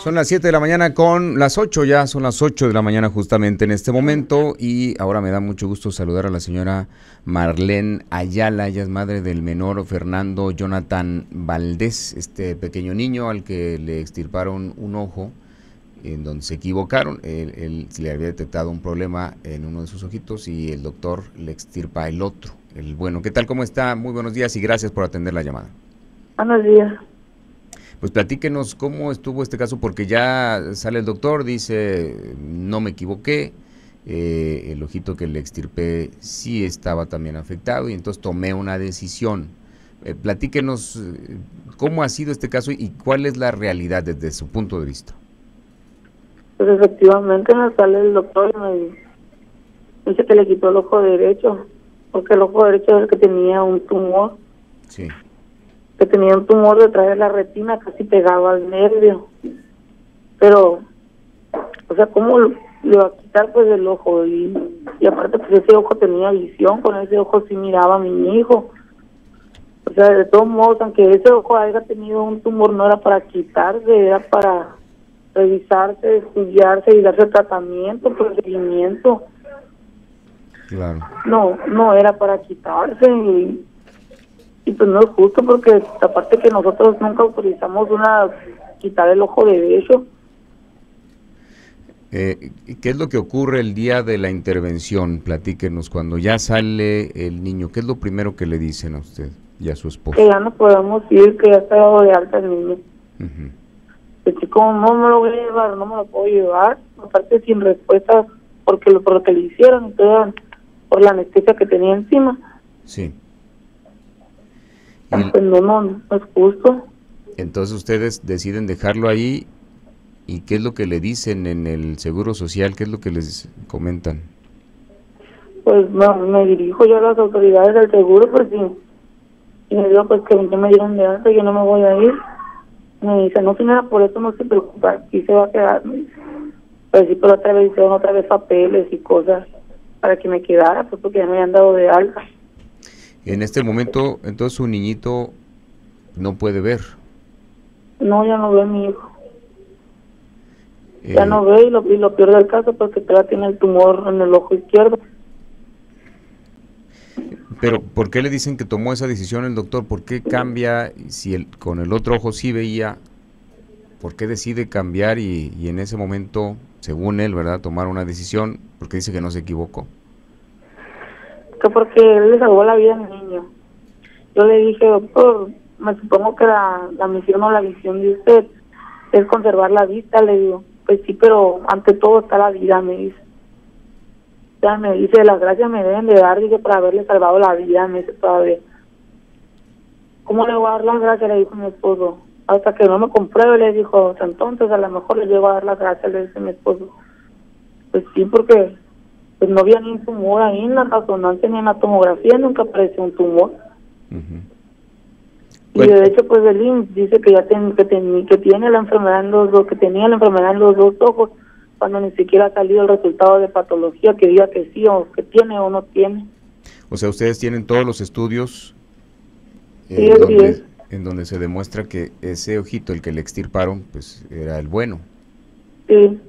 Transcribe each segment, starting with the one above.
Son las 7 de la mañana con las 8 ya, son las 8 de la mañana justamente en este momento y ahora me da mucho gusto saludar a la señora Marlene Ayala, ella es madre del menor Fernando Jonathan Valdés, este pequeño niño al que le extirparon un ojo en donde se equivocaron, él, se le había detectado un problema en uno de sus ojitos y el doctor le extirpa el otro, el bueno. ¿Qué tal? ¿Cómo está? Muy buenos días y gracias por atender la llamada. Buenos días. Pues platíquenos cómo estuvo este caso, porque ya sale el doctor, dice, no me equivoqué, eh, el ojito que le extirpé sí estaba también afectado y entonces tomé una decisión. Eh, platíquenos eh, cómo ha sido este caso y cuál es la realidad desde su punto de vista. Pues efectivamente me sale el doctor y me dice que le quitó el ojo derecho, porque el ojo derecho es el que tenía un tumor. Sí que tenía un tumor detrás de la retina casi pegado al nervio. Pero, o sea, ¿cómo le va a quitar pues el ojo? Y, y aparte pues ese ojo tenía visión, con ese ojo sí miraba a mi hijo. O sea, de todos modos, aunque ese ojo haya tenido un tumor, no era para quitarse, era para revisarse, estudiarse y darse tratamiento, procedimiento. Claro. No, no era para quitarse y y pues no es justo porque aparte que nosotros nunca autorizamos una quitar el ojo de derecho. Eh, ¿Qué es lo que ocurre el día de la intervención? Platíquenos, cuando ya sale el niño, ¿qué es lo primero que le dicen a usted y a su esposa? Que ya no podemos ir, que ya está dado de alta el niño. Uh como no me lo voy a llevar, no me lo puedo llevar, aparte sin respuesta porque lo, por lo que le hicieron por la anestesia que tenía encima. Sí. Pues no, no, es justo. Entonces ustedes deciden dejarlo ahí y qué es lo que le dicen en el Seguro Social, qué es lo que les comentan. Pues no, me dirijo yo a las autoridades del seguro, pues sí. Y me digo pues que me dieron de alta, yo no me voy a ir. Me dice, no señora, por eso no se preocupa, aquí se va a quedar. Pues sí, pero otra vez hicieron otra vez papeles y cosas para que me quedara, pues porque ya me habían dado de alta. En este momento, entonces su niñito no puede ver. No, ya no ve a mi hijo. ya no ve y lo, y lo peor del caso porque todavía tiene el tumor en el ojo izquierdo. Pero, ¿por qué le dicen que tomó esa decisión el doctor? ¿Por qué cambia si el, con el otro ojo sí veía? ¿Por qué decide cambiar y, y en ese momento, según él, ¿verdad?, tomar una decisión? Porque dice que no se equivocó que porque él le salvó la vida al niño. Yo le dije, doctor, me supongo que la, la misión o la visión de usted es conservar la vista, le digo. Pues sí, pero ante todo está la vida, me dice. Ya me dice, las gracias me deben de dar, dice, por haberle salvado la vida, me dice todavía. ¿Cómo le voy a dar las gracias? Le dijo mi esposo. Hasta que no me compruebe, le dijo, entonces a lo mejor le llevo a dar las gracias, le dice mi esposo. Pues sí, porque pues no había ni un tumor ahí en la resonancia ni en la tomografía, nunca apareció un tumor. Y de hecho, pues el IMSS dice que ya ten, que, que tiene la enfermedad en los dos, que tenía la enfermedad en los dos ojos, cuando ni siquiera ha salido el resultado de patología que diga que sí o que tiene o no tiene. O sea, ustedes tienen todos los estudios donde, en donde se demuestra que ese ojito, el que le extirparon, pues era el bueno. Sí.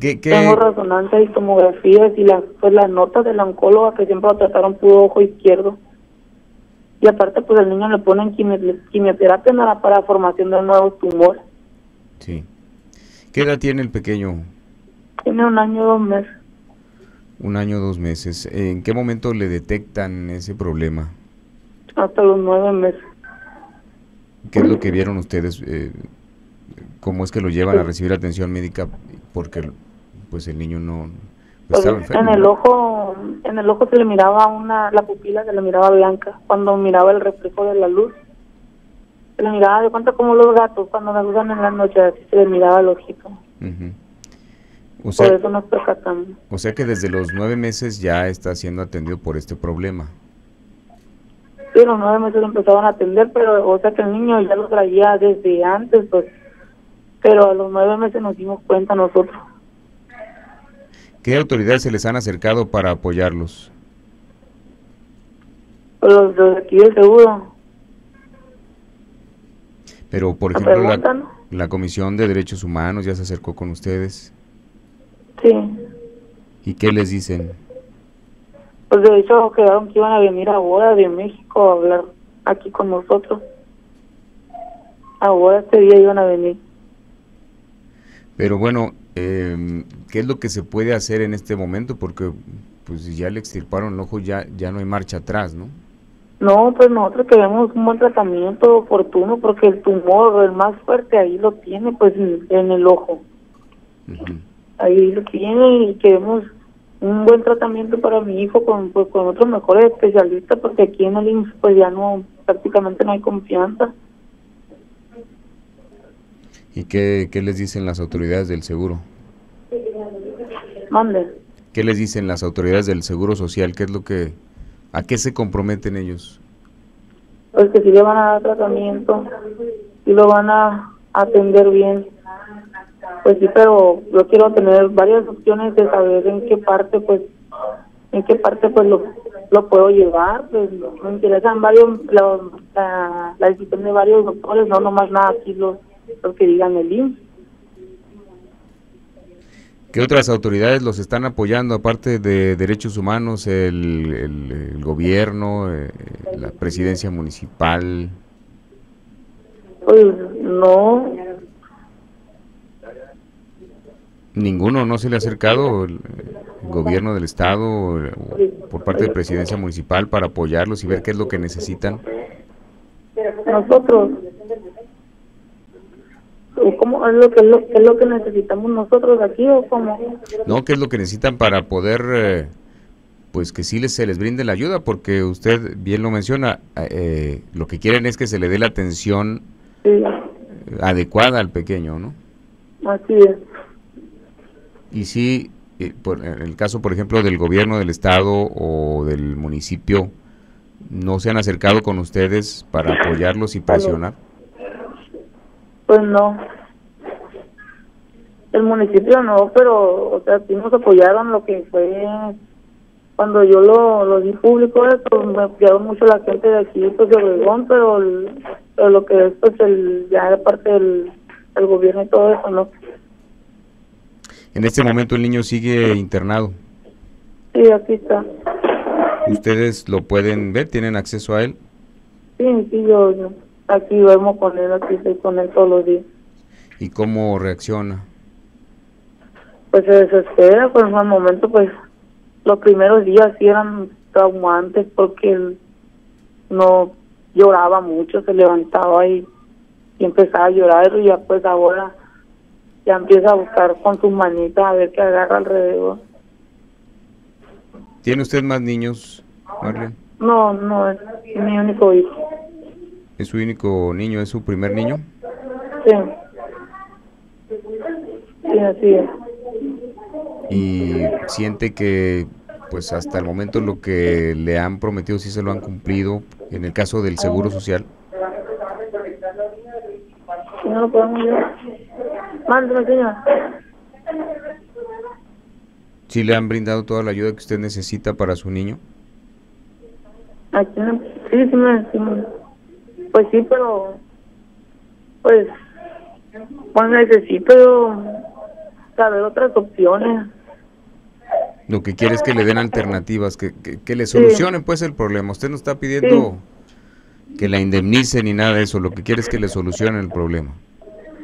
Tengo resonancia y tomografías y las, pues, las notas de la oncóloga que siempre lo trataron puro ojo izquierdo. Y aparte, pues el niño le ponen quimioterapia nada para formación de nuevos tumores. Sí. ¿Qué edad tiene el pequeño? Tiene un año, dos meses. Un año, dos meses. ¿En qué momento le detectan ese problema? Hasta los nueve meses. ¿Qué es lo que vieron ustedes? Eh, ¿Cómo es que lo llevan a recibir atención médica? Porque pues el niño no pues, estaba enfermo. En el ojo, en el ojo se le miraba una, la pupila se le miraba blanca cuando miraba el reflejo de la luz. Se le miraba de cuenta como los gatos cuando me usan en la noche, así se le miraba el ojito. o sea, por eso nos percatamos. O sea que desde los nueve meses ya está siendo atendido por este problema. Sí, los nueve meses lo empezaban a atender, pero o sea que el niño ya lo traía desde antes, pues. Pero a los nueve meses nos dimos cuenta nosotros. ¿Qué autoridades se les han acercado para apoyarlos? Los de aquí del seguro. Pero, por ejemplo, la, La Comisión de Derechos Humanos ya se acercó con ustedes. Sí. ¿Y qué les dicen? Pues de hecho quedaron que iban a venir ahora de México a hablar aquí con nosotros. Ahora este día iban a venir. Pero bueno, eh, ¿qué es lo que se puede hacer en este momento? Porque pues ya le extirparon el ojo, ya, ya no hay marcha atrás, ¿no? No, pues nosotros queremos un buen tratamiento oportuno porque el tumor, el más fuerte, ahí lo tiene, pues en el ojo. Ahí lo tiene y queremos un buen tratamiento para mi hijo con pues, con otros mejores especialistas porque aquí en el IMSS pues ya no, prácticamente no hay confianza. ¿Y qué, qué les dicen las autoridades del seguro? Mande. ¿Qué les dicen las autoridades del seguro social? ¿Qué es lo que, a qué se comprometen ellos? Pues que si le van a dar tratamiento y lo van a atender bien. Pues sí, pero yo quiero tener varias opciones de saber en qué parte, pues, en qué parte, pues, lo, lo puedo llevar. Pues me interesan varios, la, la decisión de varios doctores, no nomás nada aquí los, que digan el IMSS. ¿Qué otras autoridades los están apoyando, aparte de derechos humanos, el, el, gobierno, eh, la presidencia municipal? Pues no. ¿Ninguno no se le ha acercado el, gobierno del estado por parte de presidencia municipal para apoyarlos y ver qué es lo que necesitan? Nosotros ¿Cómo es lo que, es lo, que necesitamos nosotros aquí o cómo? No, ¿qué es lo que necesitan para poder, eh, pues que sí les, se les brinde la ayuda? Porque usted bien lo menciona, eh, lo que quieren es que se le dé la atención adecuada al pequeño, ¿no? Así es. Y sí, eh, por, en el caso, por ejemplo, del gobierno del estado o del municipio, ¿no se han acercado con ustedes para apoyarlos y presionar? Pues no. El municipio no, pero, o sea, sí nos apoyaron lo que fue cuando yo lo, lo di público, pues me apoyaron mucho la gente de aquí, pues de Obregón, pero, pero lo que es, pues, el, ya de parte del, del gobierno y todo eso, ¿no? En este momento el niño sigue internado. Sí, aquí está. ¿Ustedes lo pueden ver? ¿Tienen acceso a él? Sí, sí, yo, yo aquí duermo con él, aquí estoy con él todos los días. ¿Y cómo reacciona? Pues se desespera, pues en un momento, pues los primeros días sí eran traumantes porque él no lloraba mucho, se levantaba y, y empezaba a llorar y ya pues ahora ya empieza a buscar con sus manitas a ver qué agarra alrededor. ¿Tiene usted más niños, Marlene? No, no, es mi único hijo. ¿Es su único niño? ¿Es su primer niño? Sí. Sí, así es. ¿Y siente que pues hasta el momento lo que le han prometido sí se lo han cumplido en el caso del Seguro Social? No lo podemos Mándeme, señor. ¿Sí le han brindado toda la ayuda que usted necesita para su niño? Aquí, sí, sí sí pues sí, pero pues pues necesito saber otras opciones. Lo que quiere es que le den alternativas, que, que, le solucionen pues el problema. Usted no está pidiendo que la indemnice ni nada de eso, lo que quiere es que le solucionen el problema.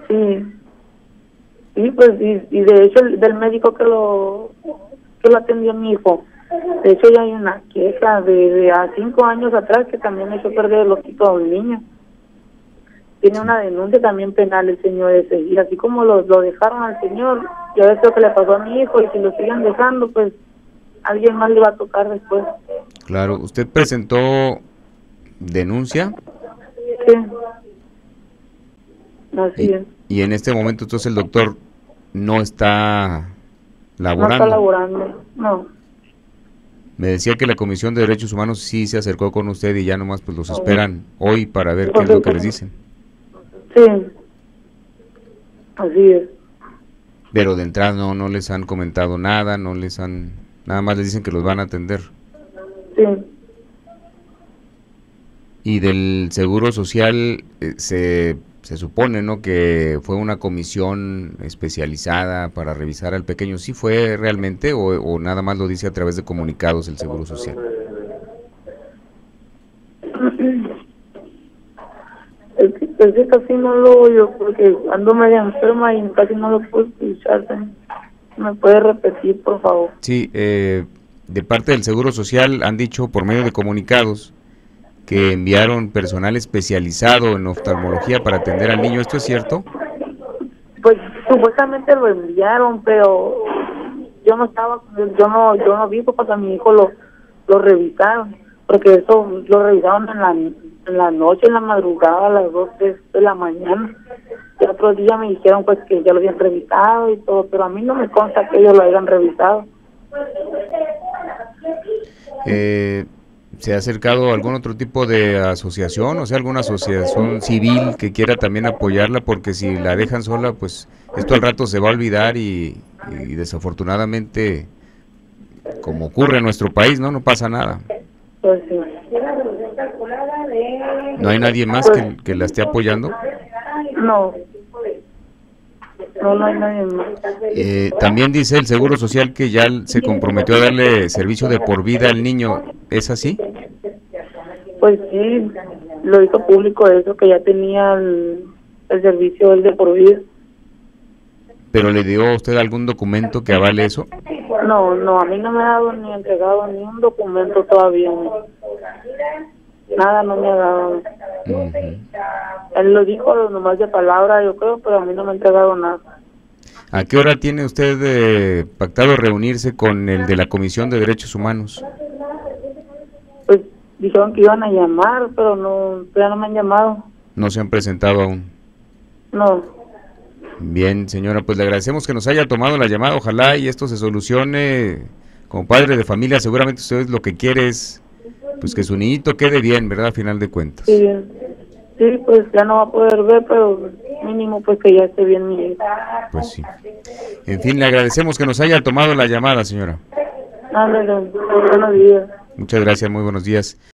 Sí, sí, pues y, y de hecho del médico que lo que lo atendió mi hijo, de hecho, ya hay una queja de, a cinco años atrás que también hizo perder el ojito a un niño. Tiene una denuncia también penal el señor ese. Y así como lo, lo dejaron al señor, ya ves lo que le pasó a mi hijo y si lo siguen dejando, pues alguien más le va a tocar después. Claro, ¿usted presentó denuncia? Sí. Así y, es. Y en este momento entonces el doctor no está laborando. No está laborando, no. Me decía que la Comisión de Derechos Humanos sí se acercó con usted y ya nomás pues los esperan hoy para ver qué es lo que les dicen. Sí, así es. Pero de entrada no, no les han comentado nada, no les han, nada más les dicen que los van a atender. Sí. Y del Seguro Social, eh, ¿se se supone, ¿no? Que fue una comisión especializada para revisar al pequeño. ¿Sí fue realmente o, o nada más lo dice a través de comunicados el Seguro Social? Es que, es que casi no lo oyo porque ando media enferma y casi no lo puedo escuchar. ¿Me puede repetir, por favor? Sí, eh, de parte del Seguro Social han dicho por medio de comunicados que enviaron personal especializado en oftalmología para atender al niño. ¿Esto es cierto? Pues supuestamente lo enviaron, pero yo no estaba, yo no, yo no vi porque a mi hijo lo, lo revisaron, porque eso lo revisaron en la, en la noche, en la madrugada, a las 2, 3 de la mañana. Y otro día me dijeron pues que ya lo habían revisado y todo, pero a mí no me consta que ellos lo hayan revisado. Eh, ¿Se ha acercado algún otro tipo de asociación, o sea, alguna asociación civil que quiera también apoyarla? Porque si la dejan sola, pues esto al rato se va a olvidar y, y desafortunadamente, como ocurre en nuestro país, ¿no? No pasa nada. Pues sí. ¿No hay nadie más que, que la esté apoyando? No. No, no hay nadie más. Eh, también dice el Seguro Social que ya se comprometió a darle servicio de por vida al niño. ¿Es así? Pues sí, lo hizo público eso, que ya tenía el, el servicio el de por vida. ¿Pero le dio a usted algún documento que avale eso? No, no, a mí no me ha dado ni entregado ni un documento todavía. Nada no me ha dado. Él lo dijo nomás de palabra, yo creo, pero a mí no me ha entregado nada. ¿A qué hora tiene usted eh, pactado reunirse con el de la Comisión de Derechos Humanos? Pues dijeron que iban a llamar, pero no, ya no me han llamado. No se han presentado aún. No. Bien, señora, pues le agradecemos que nos haya tomado la llamada. Ojalá y esto se solucione. Como padre de familia, seguramente usted lo que quiere es pues que su niñito quede bien, ¿verdad? A final de cuentas. Sí, sí, pues ya no va a poder ver, pero mínimo pues que ya esté bien mi hijo. Pues sí. En fin, le agradecemos que nos haya tomado la llamada, señora. Ándale, buenos días. Muchas gracias, muy buenos días.